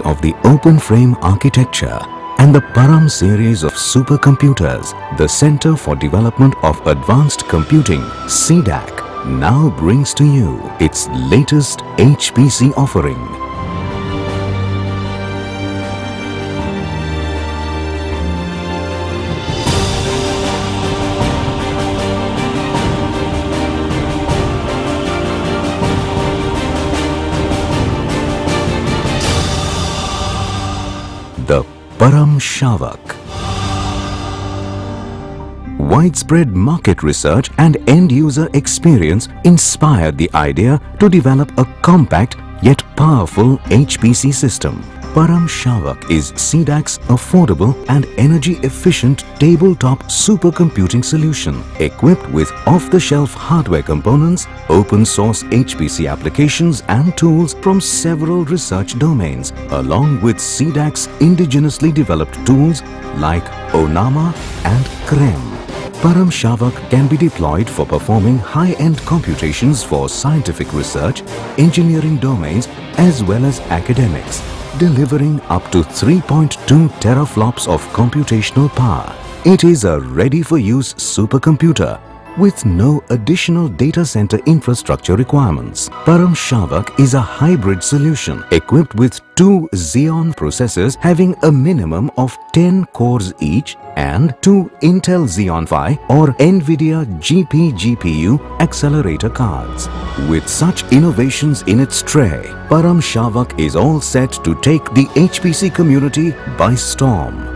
of the open frame architecture and the Param series of supercomputers, the Center for Development of Advanced Computing, CDAC, now brings to you its latest HPC offering. The Param Shavak. Widespread market research and end-user experience inspired the idea to develop a compact yet powerful HPC system. Param Shavak is CDAC's affordable and energy-efficient tabletop supercomputing solution equipped with off-the-shelf hardware components, open-source HPC applications and tools from several research domains along with CDAC's indigenously developed tools like ONAMA and CREM. Param Shavak can be deployed for performing high-end computations for scientific research, engineering domains as well as academics, delivering up to 3.2 teraflops of computational power. It is a ready-for-use supercomputer with no additional data center infrastructure requirements. Param Shavak is a hybrid solution equipped with two Xeon processors having a minimum of 10 cores each and two Intel Xeon Phi or NVIDIA GP GPU accelerator cards. With such innovations in its tray, Param Shavak is all set to take the HPC community by storm.